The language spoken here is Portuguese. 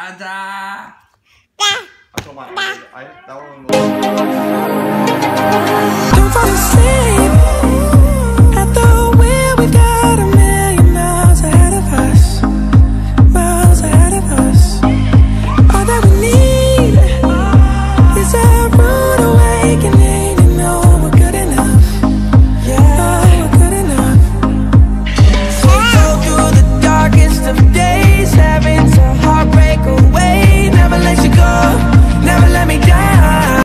Nada! tá, tomar. Tá. Aí dá um.